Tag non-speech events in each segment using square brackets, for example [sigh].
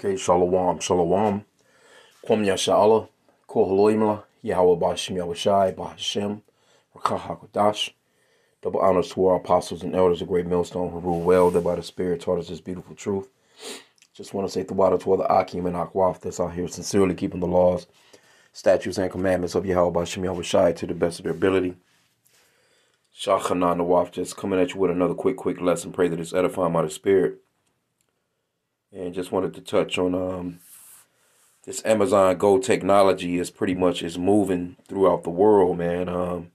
Okay, Shalom, Shalom. Kwam Yasha'Allah, Kohaloimla, Yahweh Bashim Yahushai, Bahashem, Rakah HaKodash. Double honors to our apostles and elders, a great millstone who rule well, that by the Spirit taught us this beautiful truth. Just want to say water to all the Akim and Akwaf that's out here sincerely keeping the laws, statutes, and commandments of Yahweh Bashim Yahushai to the best of their ability. Shachanan Nawaf just coming at you with another quick, quick lesson. Pray that it's edifying by the Spirit. And just wanted to touch on um, this Amazon Go technology is pretty much is moving throughout the world, man. Um,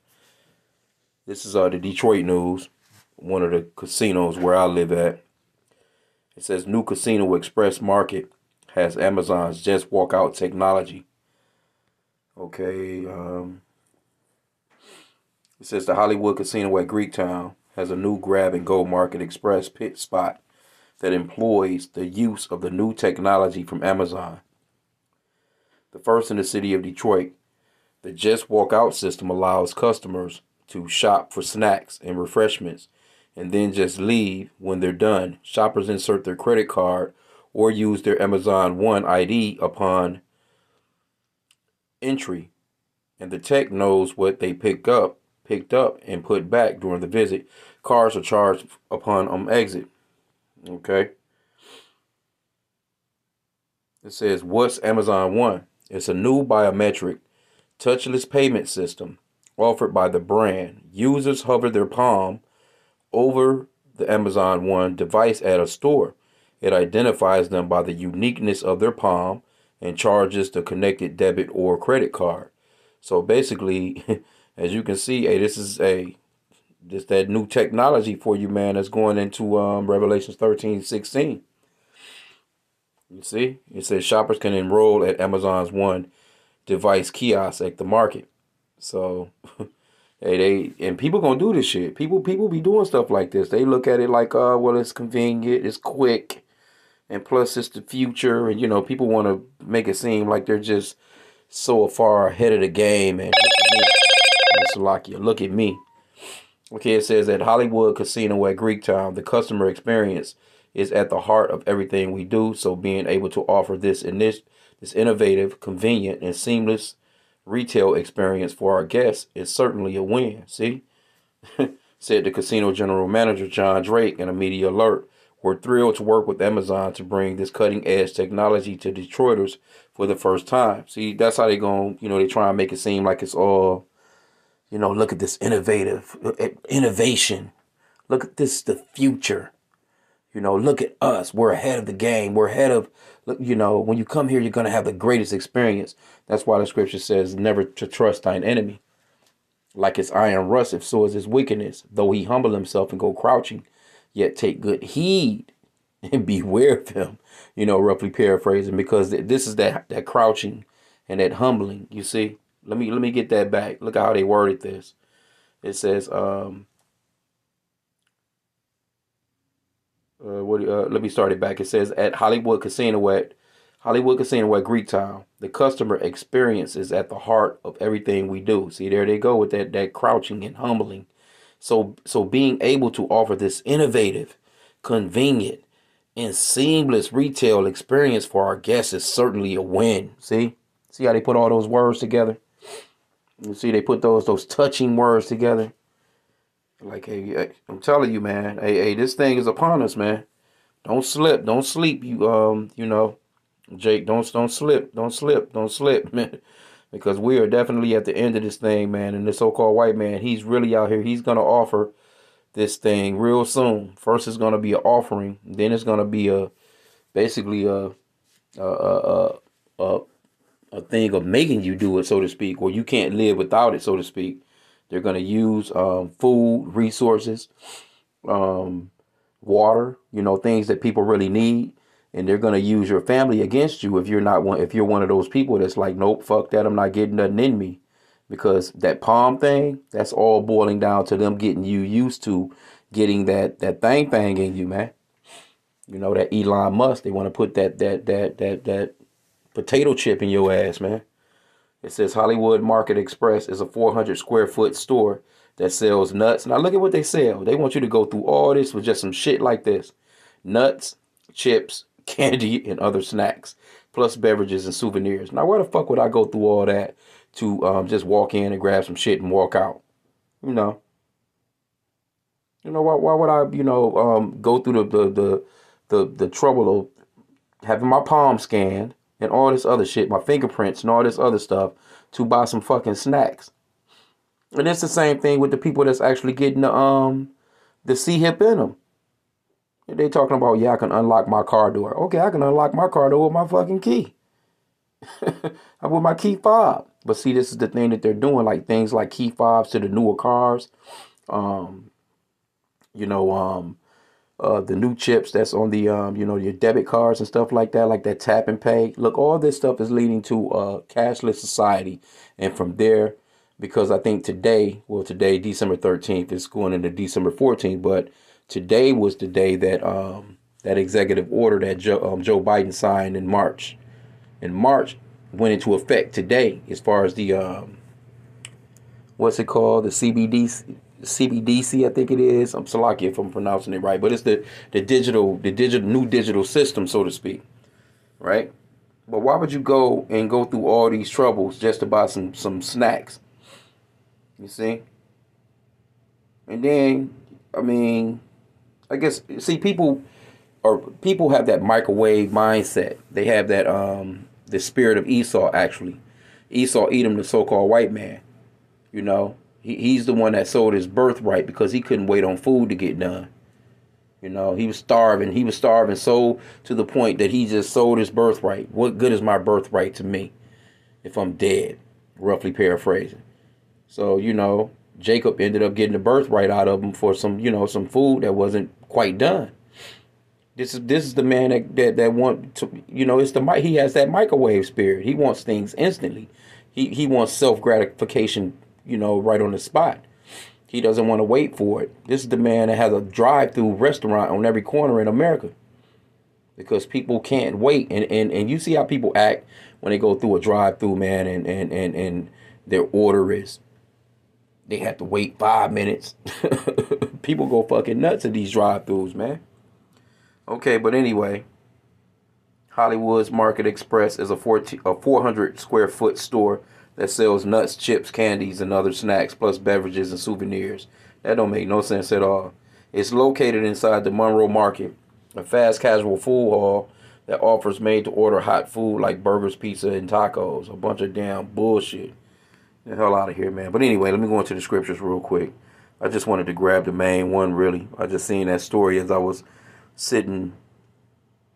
this is uh, the Detroit news, one of the casinos where I live at. It says new casino express market has Amazon's just walk out technology. Okay, um, it says the Hollywood Casino at Greektown has a new grab and go market express pit spot that employs the use of the new technology from Amazon. The first in the city of Detroit, the Just Walk Out system allows customers to shop for snacks and refreshments and then just leave when they're done. Shoppers insert their credit card or use their Amazon One ID upon entry, and the tech knows what they pick up picked up and put back during the visit. Cars are charged upon um, exit. Okay. It says, What's Amazon One? It's a new biometric touchless payment system offered by the brand. Users hover their palm over the Amazon One device at a store. It identifies them by the uniqueness of their palm and charges the connected debit or credit card. So basically, [laughs] as you can see, hey, this is a this that new technology for you, man, that's going into um, Revelations 13, 16. You see? It says shoppers can enroll at Amazon's one device kiosk at the market. So [laughs] hey they and people gonna do this shit. People people be doing stuff like this. They look at it like, uh, well, it's convenient, it's quick, and plus it's the future, and you know, people wanna make it seem like they're just so far ahead of the game and Salakia. Look at me. Okay, it says at Hollywood Casino at Greektown, the customer experience is at the heart of everything we do. So being able to offer this in this this innovative, convenient, and seamless retail experience for our guests is certainly a win. See? [laughs] said the casino general manager John Drake in a media alert. We're thrilled to work with Amazon to bring this cutting edge technology to Detroiters for the first time. See, that's how they going, you know, they try and make it seem like it's all you know, look at this innovative uh, innovation. Look at this, the future. You know, look at us. We're ahead of the game. We're ahead of, you know, when you come here, you're going to have the greatest experience. That's why the scripture says, never to trust thine enemy. Like his iron rust, if so is his wickedness. Though he humble himself and go crouching, yet take good heed [laughs] and beware of him. You know, roughly paraphrasing, because this is that, that crouching and that humbling, you see. Let me let me get that back. Look how they worded this. It says, um, uh, what? Uh, let me start it back. It says at Hollywood Casino at Hollywood Casino at Greektown, the customer experience is at the heart of everything we do. See, there they go with that that crouching and humbling. So so being able to offer this innovative, convenient, and seamless retail experience for our guests is certainly a win. See? See how they put all those words together? You see, they put those those touching words together. Like, hey, I'm telling you, man. Hey, hey, this thing is upon us, man. Don't slip, don't sleep. You, um, you know, Jake, don't don't slip, don't slip, don't slip, [laughs] man. Because we are definitely at the end of this thing, man. And the so-called white man, he's really out here. He's gonna offer this thing real soon. First, it's gonna be an offering. Then it's gonna be a basically a a a, a, a thing of making you do it, so to speak, or you can't live without it, so to speak. They're going to use um, food, resources, um, water, you know, things that people really need, and they're going to use your family against you if you're not one. If you're one of those people that's like, nope, fuck that, I'm not getting nothing in me, because that palm thing, that's all boiling down to them getting you used to getting that that thing thing in you, man. You know that Elon Musk, they want to put that that that that that potato chip in your ass, man. It says Hollywood Market Express is a 400 square foot store that sells nuts. Now look at what they sell. They want you to go through all this with just some shit like this. Nuts, chips, [laughs] candy, and other snacks, plus beverages and souvenirs. Now, where the fuck would I go through all that to um, just walk in and grab some shit and walk out? You know. You know why? Why would I? You know, um, go through the the the the, the trouble of having my palm scanned and all this other shit, my fingerprints and all this other stuff to buy some fucking snacks. And it's the same thing with the people that's actually getting the um the C hip in them. They talking about yeah, I can unlock my car door. Okay, I can unlock my car door with my fucking key. I [laughs] with my key fob. But see, this is the thing that they're doing, like things like key fobs to the newer cars. Um, you know, um, uh, the new chips that's on the um, you know your debit cards and stuff like that, like that tap and pay. Look, all this stuff is leading to a cashless society, and from there, because I think today, well, today December thirteenth is going into December fourteenth, but today was the day that um, that executive order that Joe, um, Joe Biden signed in March, in March went into effect today as far as the um, what's it called? The CBD CBDC, I think it is. I'm Salaki if I'm pronouncing it right, but it's the the digital the digital new digital system, so to speak, right? But why would you go and go through all these troubles just to buy some some snacks? You see, and then I mean, I guess see people or people have that microwave mindset. They have that um the spirit of Esau actually. Esau Edom, the so-called white man. You know, he, he's the one that sold his birthright because he couldn't wait on food to get done. You know, he was starving. He was starving so to the point that he just sold his birthright. What good is my birthright to me if I'm dead? Roughly paraphrasing. So, you know, Jacob ended up getting the birthright out of him for some, you know, some food that wasn't quite done. This is this is the man that that, that want to, you know, it's the he has that microwave spirit. He wants things instantly. He he wants self gratification you know, right on the spot. He doesn't want to wait for it. This is the man that has a drive-through restaurant on every corner in America. Because people can't wait. And, and, and you see how people act when they go through a drive-through, man, and, and, and, and their order is they have to wait five minutes. [laughs] people go fucking nuts at these drive-throughs, man. Okay, but anyway, Hollywood's Market Express is a 14, a 400 square foot store that sells nuts, chips, candies, and other snacks, plus beverages and souvenirs. That don't make no sense at all. It's located inside the Monroe Market, a fast casual food hall that offers made to order hot food like burgers, pizza, and tacos. A bunch of damn bullshit. The hell out of here, man. But anyway, let me go into the scriptures real quick. I just wanted to grab the main one, really. I just seen that story as I was sitting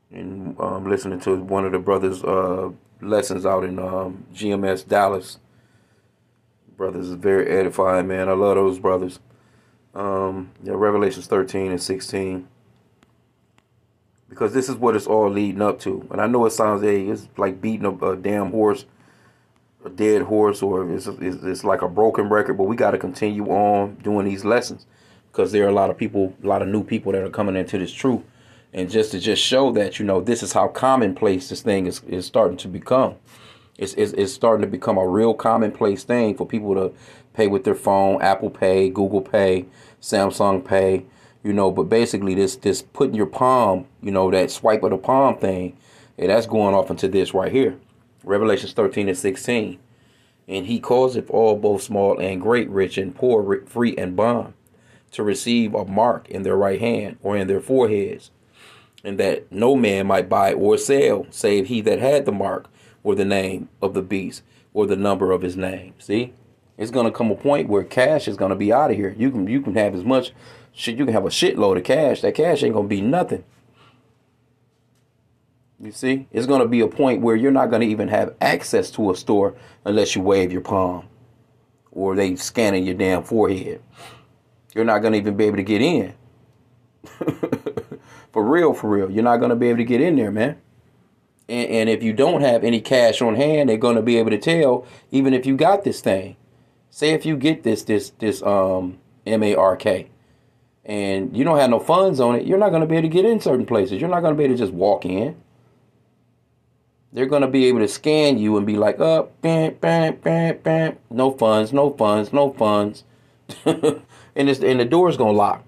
and um, listening to one of the brothers' uh, lessons out in um, GMS Dallas. Brothers is very edifying, man. I love those brothers. Um, yeah, Revelations 13 and 16. Because this is what it's all leading up to. And I know it sounds, hey, it's like beating a, a damn horse, a dead horse, or it's, it's, it's like a broken record, but we got to continue on doing these lessons. Because there are a lot of people, a lot of new people that are coming into this truth and just to just show that you know this is how commonplace this thing is, is starting to become. It's, it's, it's starting to become a real commonplace thing for people to pay with their phone apple pay google pay samsung pay you know. But basically this this putting your palm you know that swipe of the palm thing and that's going off into this right here. Revelations 13 and 16 and he causeth all both small and great rich and poor free and bond to receive a mark in their right hand or in their foreheads and that no man might buy or sell, save he that had the mark or the name of the beast or the number of his name. See, it's gonna come a point where cash is gonna be out of here. You can you can have as much shit. You can have a shitload of cash. That cash ain't gonna be nothing. You see, it's gonna be a point where you're not gonna even have access to a store unless you wave your palm or they scanning your damn forehead. You're not gonna even be able to get in. [laughs] For real, for real. You're not going to be able to get in there, man. And, and if you don't have any cash on hand, they're going to be able to tell even if you got this thing. Say if you get this this this um M A R K and you don't have no funds on it, you're not going to be able to get in certain places. You're not going to be able to just walk in. They're going to be able to scan you and be like, up, oh, bam, bam, bam, bam. No funds, no funds, no funds. [laughs] and, it's, and the door's going to lock.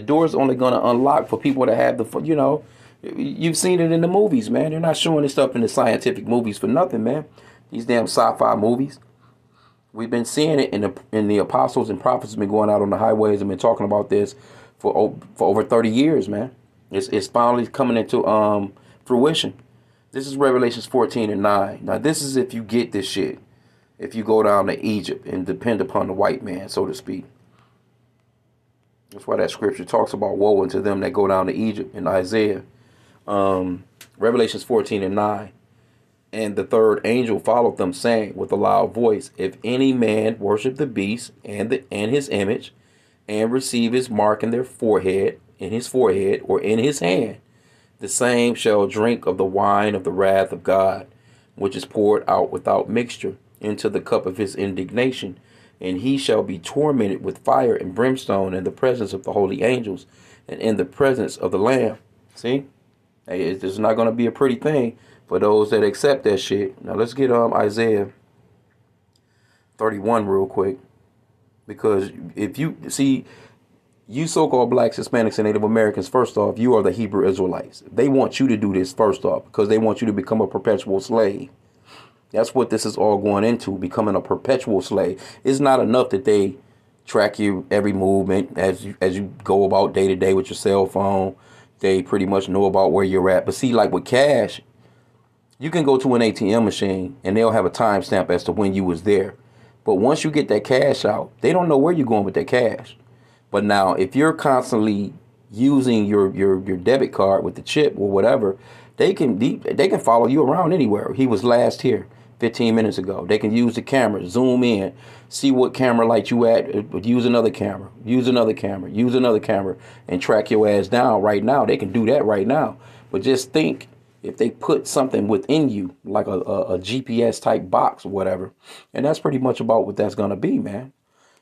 The door's only going to unlock for people that have the, you know, You've seen it in the movies, man. They're not showing this stuff in the scientific movies for nothing, man. These damn sci-fi movies. We've been seeing it in the in the apostles and prophets have been going out on the highways and been talking about this for for over 30 years, man. It's it's finally coming into um fruition. This is Revelations 14 and 9. Now this is if you get this shit. If you go down to Egypt and depend upon the white man, so to speak. That's why that scripture talks about woe unto them that go down to Egypt in Isaiah. Um, Revelations 14 and 9. And the third angel followed them, saying with a loud voice, If any man worship the beast and the and his image, and receive his mark in their forehead, in his forehead, or in his hand, the same shall drink of the wine of the wrath of God, which is poured out without mixture into the cup of his indignation, and he shall be tormented with fire and brimstone in the presence of the holy angels and in the presence of the Lamb. See? Hey, it's not going to be a pretty thing for those that accept that shit. Now let's get um Isaiah 31 real quick. Because if you see you so-called blacks, Hispanics, and Native Americans, first off, you are the Hebrew Israelites. They want you to do this first off because they want you to become a perpetual slave. That's what this is all going into, becoming a perpetual slave. It's not enough that they track you every movement as you as you go about day to day with your cell phone. They pretty much know about where you're at. But see, like with cash, you can go to an ATM machine and they'll have a timestamp as to when you was there. But once you get that cash out, they don't know where you're going with that cash. But now, if you're constantly using your your your debit card with the chip or whatever, they can they can follow you around anywhere. He was last here 15 minutes ago. They can use the camera, zoom in, see what camera light you at, uh, use another camera, use another camera, use another camera, and track your ass down right now. They can do that right now. But just think if they put something within you, like a, a, a GPS type box or whatever, and that's pretty much about what that's gonna be, man.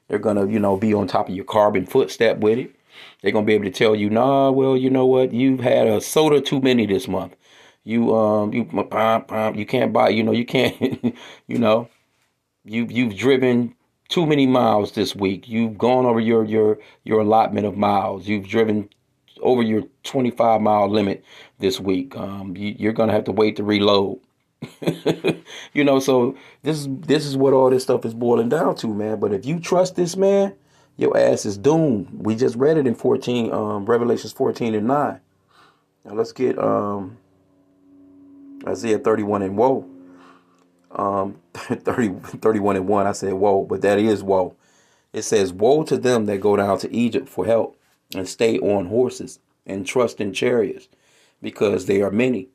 They're gonna, you know, be on top of your carbon footstep with it. They're gonna be able to tell you, nah, well, you know what, you've had a soda too many this month. You um you you can't buy, you know, you can't, [laughs] you know, you you've driven too many miles this week. You've gone over your your your allotment of miles. You've driven over your 25 mile limit this week. Um, you, are gonna have to wait to reload. [laughs] you know, so this is this is what all this stuff is boiling down to, man. But if you trust this man, your ass is doomed. We just read it in 14, um, Revelations 14 and 9. Now let's get um, Isaiah 31 and woe. Um, [laughs] 30, 31 and 1, I said woe, but that is woe. It says, Woe to them that go down to Egypt for help and stay on horses and trust in chariots because they are many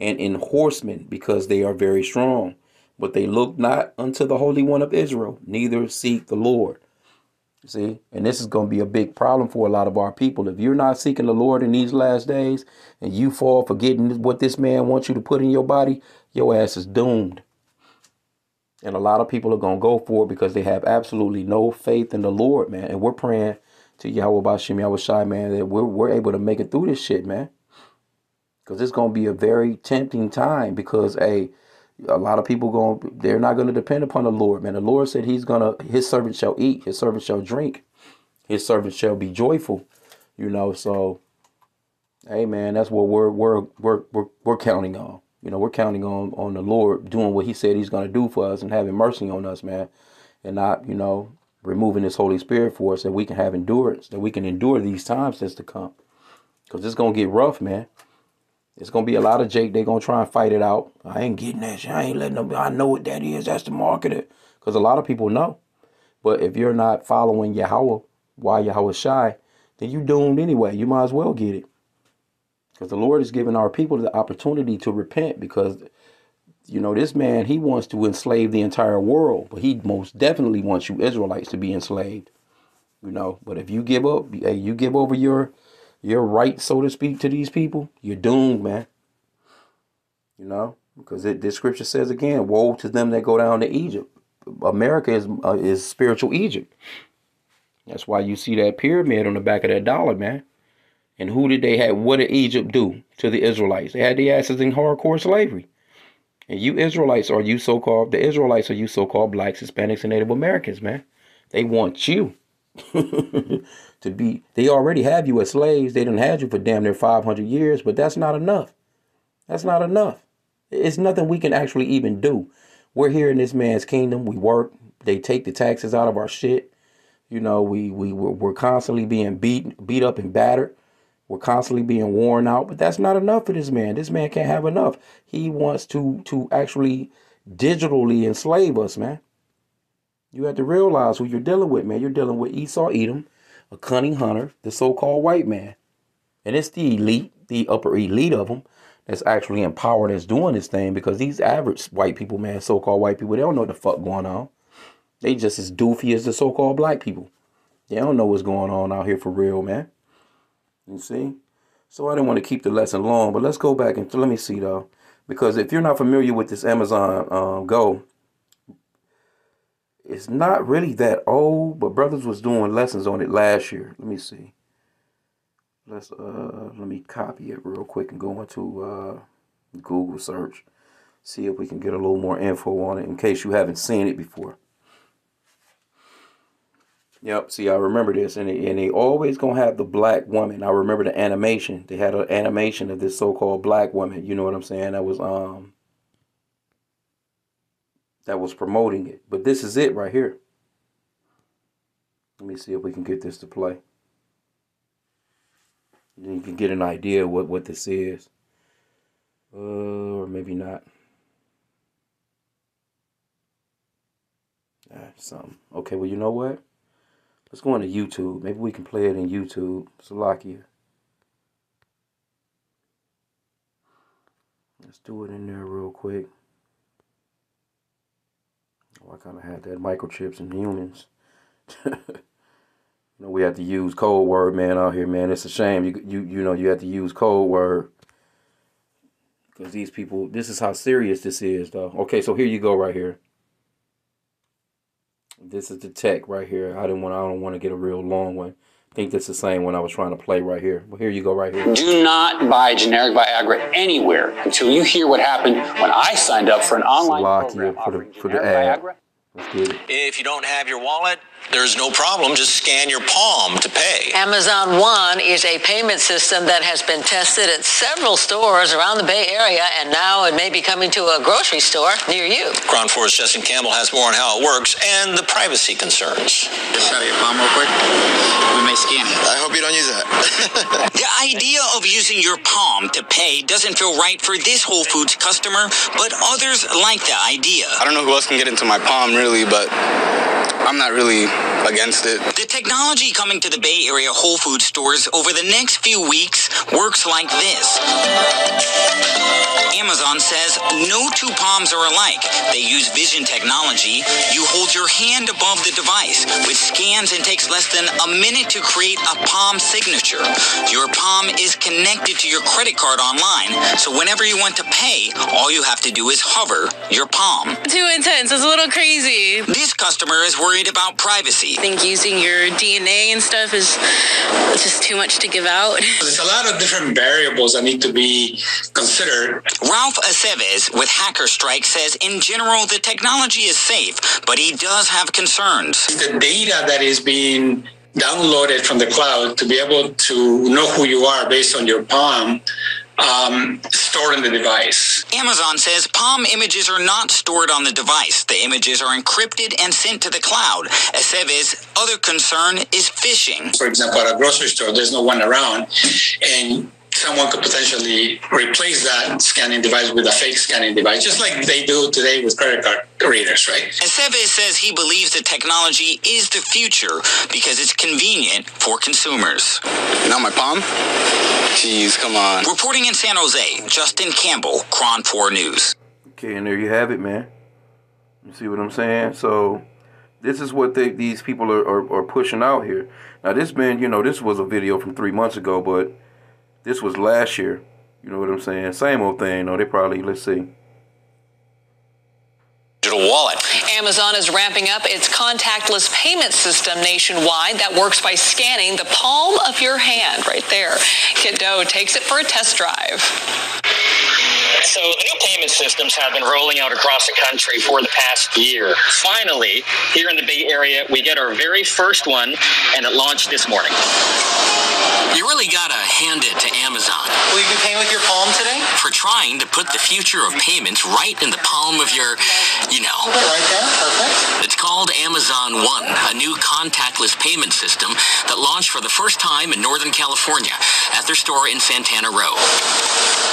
and in horsemen because they are very strong. But they look not unto the Holy One of Israel, neither seek the Lord. See, and this is going to be a big problem for a lot of our people. If you're not seeking the Lord in these last days and you fall for getting what this man wants you to put in your body, your ass is doomed. And a lot of people are going to go for it because they have absolutely no faith in the Lord, man. And we're praying to Yahweh Bashim, Yahweh Shai, man, that we're, we're able to make it through this shit, man because it's going to be a very tempting time because a a lot of people going they're not going to depend upon the Lord, man. The Lord said he's going to his servant shall eat, his servant shall drink, his servant shall be joyful, you know. So hey man, that's what we're we're we're we're, we're counting on. You know, we're counting on on the Lord doing what he said he's going to do for us and having mercy on us, man. And not, you know, removing his Holy Spirit for us that we can have endurance, that we can endure these times that's to come. Cuz it's going to get rough, man. It's gonna be a lot of Jake. They gonna try and fight it out. I ain't getting that shit. I ain't letting them. I know what that is. That's the marketer. Because a lot of people know. But if you're not following Yahweh, why Yahweh shy, then you doomed anyway. You might as well get it. Because the Lord is giving our people the opportunity to repent. Because you know this man, he wants to enslave the entire world, but he most definitely wants you Israelites to be enslaved. You know. But if you give up, hey, you give over your your right, so to speak, to these people, you're doomed, man. You know, because it, this scripture says again, "Woe to them that go down to Egypt." America is uh, is spiritual Egypt. That's why you see that pyramid on the back of that dollar, man. And who did they have? What did Egypt do to the Israelites? They had the asses in hardcore slavery. And you Israelites are you so-called the Israelites are you so-called blacks, Hispanics, and Native Americans, man. They want you. [laughs] to be they already have you as slaves. They didn't have you for damn near 500 years, but that's not enough. That's not enough. It's nothing we can actually even do. We're here in this man's kingdom. We work. They take the taxes out of our shit. You know, we we we're constantly being beat beat up and battered. We're constantly being worn out, but that's not enough for this man. This man can't have enough. He wants to to actually digitally enslave us, man. You have to realize who you're dealing with, man. You're dealing with Esau Edom, a cunning hunter, the so-called white man. And it's the elite, the upper elite of them that's actually in power that's doing this thing because these average white people, man, so-called white people, they don't know what the fuck going on. They just as doofy as the so-called black people. They don't know what's going on out here for real, man. You see? So I didn't want to keep the lesson long, but let's go back and let me see though. Because if you're not familiar with this Amazon um, Go, it's not really that old, but brothers was doing lessons on it last year. Let me see. Let's uh let me copy it real quick and go into uh Google search. See if we can get a little more info on it in case you haven't seen it before. Yep, see, I remember this, and they, and they always gonna have the black woman. I remember the animation. They had an animation of this so-called black woman. You know what I'm saying? That was um that was promoting it. But this is it right here. Let me see if we can get this to play. Then you can get an idea what what this is, uh, or maybe not. Ah, something. Okay, well, you know what? Let's go into YouTube. Maybe we can play it in YouTube. Salakia. Let's do it in there real quick. Oh, I kind of had that microchips and humans. [laughs] you know, we have to use code word, man, out here, man. It's a shame. You you you know you have to use code word because these people. This is how serious this is, though. Okay, so here you go, right here. This is the tech right here. I didn't want. I don't want to get a real long one. I think that's the same one I was trying to play right here. Well, here you go, right here. Do not buy generic Viagra anywhere until you hear what happened when I signed up for an online program for the, for the ad. Viagra. Let's get it. If you don't have your wallet, there's no problem. Just scan your palm to pay. Amazon One is a payment system that has been tested at several stores around the Bay Area, and now it may be coming to a grocery store near you. KRON 4's Justin Campbell has more on how it works and the privacy concerns. Just shut your palm real quick. We may scan it. I hope you don't use that. [laughs] The idea of using your palm to pay doesn't feel right for this Whole Foods customer, but others like the idea. I don't know who else can get into my palm really, but I'm not really against it. The technology coming to the Bay Area Whole Foods stores over the next few weeks works like this. Amazon says no two palms are alike. They use vision technology. You hold your hand above the device, which scans and takes less than a minute to create a palm signature. Your palm is connected to your credit card online, so whenever you want to pay, all you have to do is hover your palm. Too intense. It's a little crazy. This customer is worried about privacy. I think using your DNA and stuff is just too much to give out. [laughs] There's a lot of different variables that need to be considered. Ralph Aceves with Hacker Strike says in general the technology is safe, but he does have concerns. The data that is being downloaded from the cloud to be able to know who you are based on your palm um, stored in the device. Amazon says palm images are not stored on the device. The images are encrypted and sent to the cloud. Aceves' other concern is phishing. For example, at a grocery store, there's no one around, and someone could potentially replace that scanning device with a fake scanning device, just like they do today with credit card readers, right? Aceves says he believes the technology is the future because it's convenient for consumers. Not my palm? Jeez, come on. Reporting in San Jose, Justin Campbell, KRON 4 News. Okay, and there you have it, man. You see what I'm saying? So this is what they, these people are, are, are pushing out here. Now this man, you know, this was a video from three months ago, but this was last year. You know what I'm saying? Same old thing. No, they probably let's see. Digital wallet. Amazon is ramping up its contactless payment system nationwide that works by scanning the palm of your hand right there. Kiet Do takes it for a test drive. So the new payment payment systems have been rolling out across the country for the past year. Finally, here in the Bay Area, we get our very first one, and it launched this morning. You really gotta hand it to Amazon. Will you be paying with your palm today? For trying to put the future of payments right in the palm of your, you know. Right there, perfect. It's called Amazon One, a new contactless payment system that launched for the first time in Northern California at their store in Santana Row.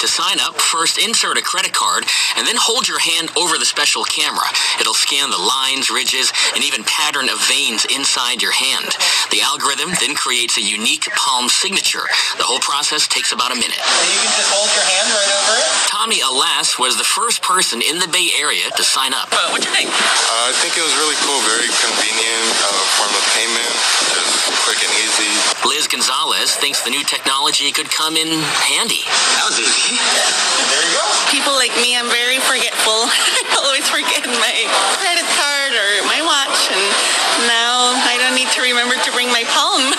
To sign up, first insert a credit card and then hold your hand over the special camera. It'll scan the lines, ridges, and even pattern of veins inside your hand. The algorithm then creates a unique palm signature. The whole process takes about a minute. And you can just hold your hand right over it? Tommy Alas was the first person in the Bay Area to sign up. Uh, what you think? Uh, I think it was really cool, very convenient uh, form of payment, just quick and easy. Liz Gonzalez thinks the new technology could come in handy. That was easy. there you go. People like me, I'm very forgetful. [laughs] I always forget my credit card or my watch, and now I don't need to remember to bring my palm.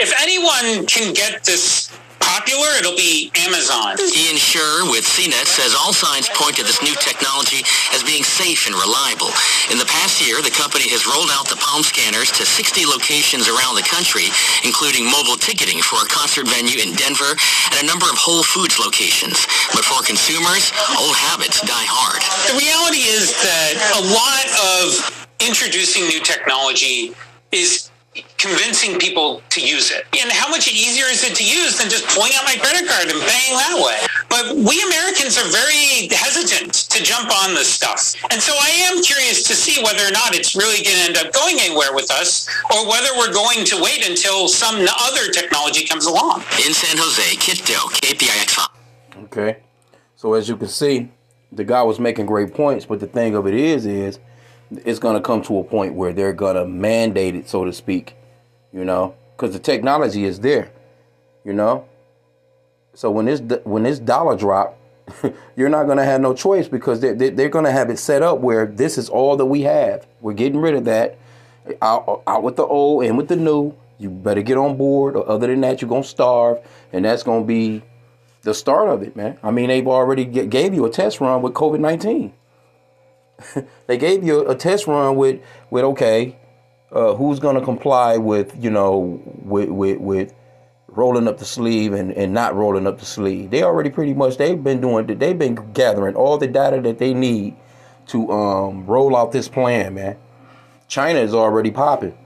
If anyone can get this popular, it'll be Amazon. Ian Sherr with CNET says all signs point to this new technology as being safe and reliable. In the past year, the company has rolled out the palm scanners to 60 locations around the country, including mobile ticketing for a concert venue in Denver and a number of Whole Foods locations. But for consumers, old habits die hard. The reality is that a lot of introducing new technology is convincing people to use it. And how much easier is it to use than just pulling out my credit card and paying that way? But we Americans are very hesitant to jump on this stuff. And so I am curious to see whether or not it's really going to end up going anywhere with us or whether we're going to wait until some other technology comes along. In San Jose, Kiet Do, KPIX. Okay. So as you can see, the guy was making great points, but the thing of it is, is it's going to come to a point where they're going to mandate it, so to speak, you know, because the technology is there, you know. So when this when this dollar drop, [laughs] you're not going to have no choice because they're, they're going to have it set up where this is all that we have. We're getting rid of that. Out, out with the old and with the new. You better get on board, or other than that, you're going to starve, and that's going to be the start of it, man. I mean, they've already gave you a test run with COVID 19. [laughs] they gave you a test run with with okay, uh, who's gonna comply with you know with with with rolling up the sleeve and, and not rolling up the sleeve. They already pretty much they've been doing they've been gathering all the data that they need to um, roll out this plan, man. China is already popping.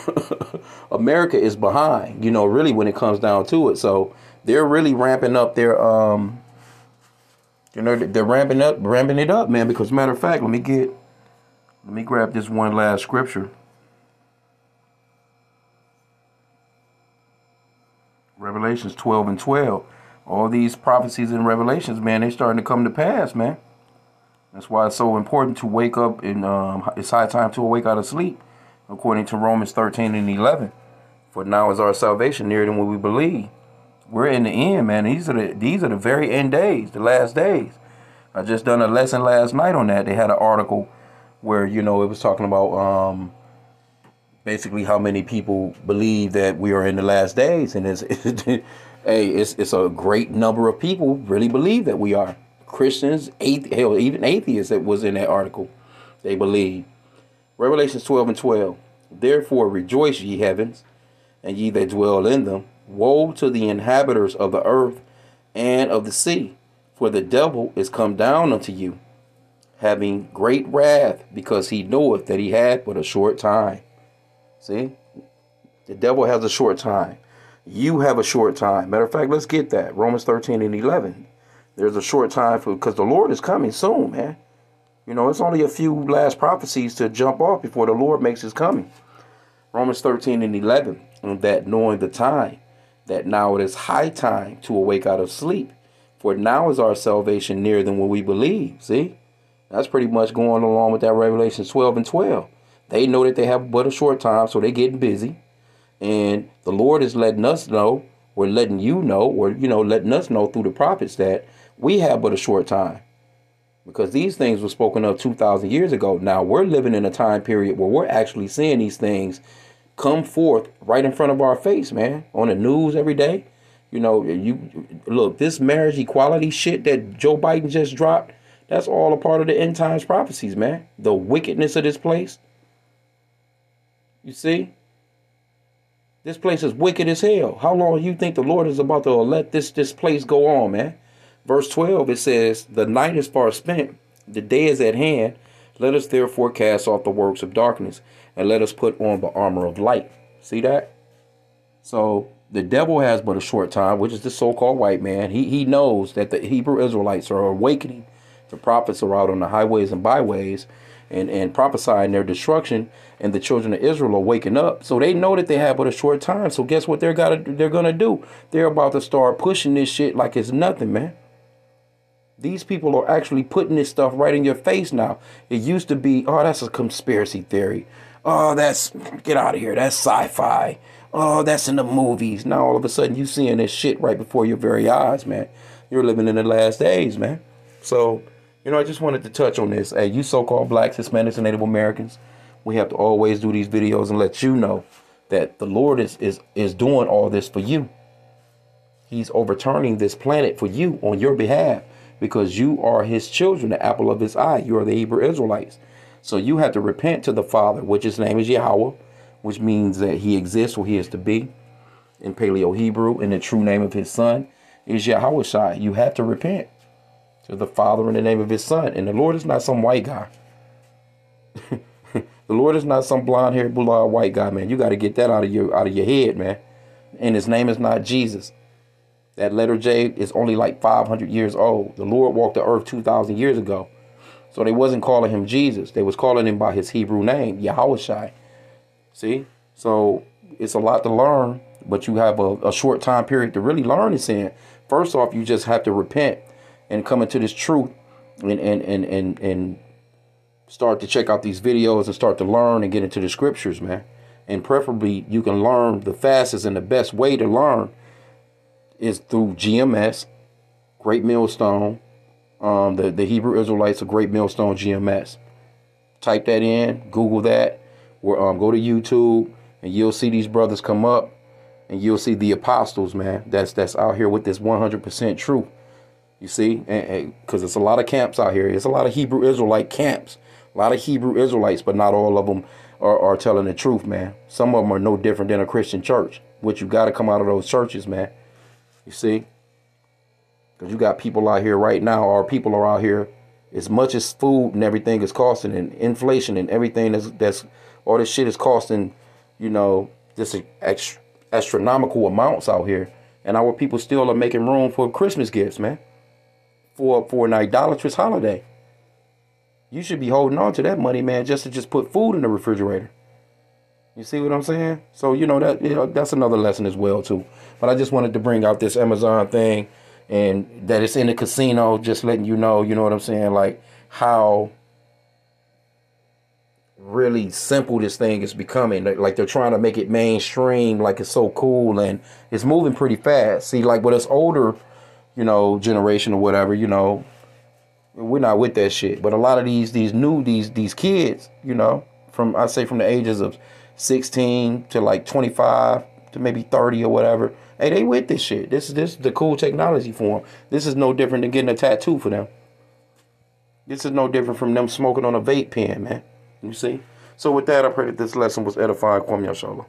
[laughs] America is behind, you know, really when it comes down to it. So they're really ramping up their um you know they're ramping up ramping it up, man, because matter of fact, let me get let me grab this one last scripture. Revelations 12 and 12. All these prophecies and revelations, man, they're starting to come to pass, man. That's why it's so important to wake up and um, it's high time to awake out of sleep, according to Romans 13 and 11. For now is our salvation nearer than what we believe. We're in the end, man. These are the these are the very end days, the last days. I just done a lesson last night on that. They had an article where you know it was talking about um, basically how many people believe that we are in the last days, and it's, [laughs] hey, it's it's a great number of people really believe that we are Christians, athe- hell, even atheists that was in that article, they believe. Revelations twelve and twelve. Therefore rejoice, ye heavens, and ye that dwell in them. Woe to the inhabitants of the earth and of the sea, for the devil is come down unto you, having great wrath, because he knoweth that he had but a short time. See? The devil has a short time. You have a short time. Matter of fact, let's get that. Romans 13 and 11. There's a short time for because the Lord is coming soon, man. You know, it's only a few last prophecies to jump off before the Lord makes his coming. Romans 13 and 11. And that knowing the time, that now it is high time to awake out of sleep. For now is our salvation nearer than what we believe. See? That's pretty much going along with that Revelation 12 and 12. They know that they have but a short time, so they're getting busy. And the Lord is letting us know, or letting you know, or, you know, letting us know through the prophets that we have but a short time. Because these things were spoken of 2,000 years ago. Now we're living in a time period where we're actually seeing these things come forth right in front of our face, man, on the news every day. You know, you look this marriage equality shit that Joe Biden just dropped. That's all a part of the end times prophecies, man. The wickedness of this place. You see? This place is wicked as hell. How long you think the Lord is about to let this this place go on, man? Verse 12 it says, "The night is far spent, the day is at hand. Let us therefore cast off the works of darkness, and let us put on the armor of light." See that? So the devil has but a short time, which is the so-called white man. He he knows that the Hebrew Israelites are awakening. The prophets are out on the highways and byways and, and prophesying their destruction, and the children of Israel are waking up. So they know that they have but a short time. So guess what they're gotta they're gonna do? They're about to start pushing this shit like it's nothing, man. These people are actually putting this stuff right in your face now. It used to be, oh, that's a conspiracy theory. Oh, that's get out of here. That's sci-fi. Oh, that's in the movies. Now all of a sudden you're seeing this shit right before your very eyes, man. You're living in the last days, man. So, you know, I just wanted to touch on this. Hey, you so-called blacks, Hispanics, and Native Americans, we have to always do these videos and let you know that the Lord is is is doing all this for you. He's overturning this planet for you on your behalf because you are his children, the apple of his eye. You are the Hebrew Israelites. So you have to repent to the Father, which his name is Yahweh, which means that he exists or he is to be in Paleo Hebrew, and the true name of his son is Yahweh Shai. You have to repent to the Father in the name of his son. And the Lord is not some white guy. [laughs] the Lord is not some blonde haired blue white guy, man. You got to get that out of your out of your head, man. And his name is not Jesus. That letter J is only like 500 years old. The Lord walked the earth 2,000 years ago. So they wasn't calling him Jesus. They was calling him by his Hebrew name, Yahweh See? So it's a lot to learn, but you have a, a short time period to really learn this in. First off, you just have to repent and come into this truth and and and and, and start to check out these videos and start to learn and get into the scriptures, man. And preferably you can learn the fastest and the best way to learn is through GMS, Great Millstone. Um, the, the Hebrew Israelites of Great Millstone GMS. Type that in, Google that, or um, go to YouTube, and you'll see these brothers come up, and you'll see the apostles, man. That's that's out here with this 100% truth. You see, because it's a lot of camps out here. It's a lot of Hebrew Israelite camps, a lot of Hebrew Israelites, but not all of them are, are telling the truth, man. Some of them are no different than a Christian church, which you got to come out of those churches, man. You see? Because you got people out here right now, our people are out here, as much as food and everything is costing, and inflation and everything that's, that's all this shit is costing, you know, this astronomical amounts out here. And our people still are making room for Christmas gifts, man. For, for an idolatrous holiday. You should be holding on to that money, man, just to just put food in the refrigerator. You see what I'm saying? So you know that you know, that's another lesson as well too. But I just wanted to bring out this Amazon thing and that it's in the casino, just letting you know, you know what I'm saying, like how really simple this thing is becoming. Like they're trying to make it mainstream, like it's so cool and it's moving pretty fast. See, like with us older, you know, generation or whatever, you know, we're not with that shit. But a lot of these these new these these kids, you know, from I say from the ages of 16 to like 25 to maybe 30 or whatever. Hey, they with this shit. This is this is the cool technology for them. This is no different than getting a tattoo for them. This is no different from them smoking on a vape pen, man. You see? So with that, I pray that this lesson was edifying. Kwame Yashala.